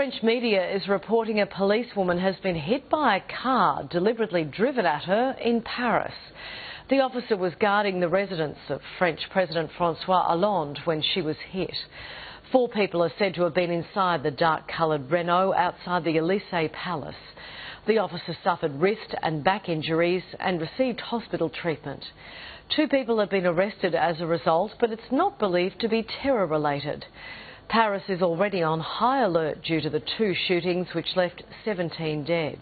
French media is reporting a policewoman has been hit by a car deliberately driven at her in Paris. The officer was guarding the residence of French President Francois Hollande when she was hit. Four people are said to have been inside the dark coloured Renault outside the Elysee Palace. The officer suffered wrist and back injuries and received hospital treatment. Two people have been arrested as a result, but it's not believed to be terror related. Paris is already on high alert due to the two shootings which left 17 dead.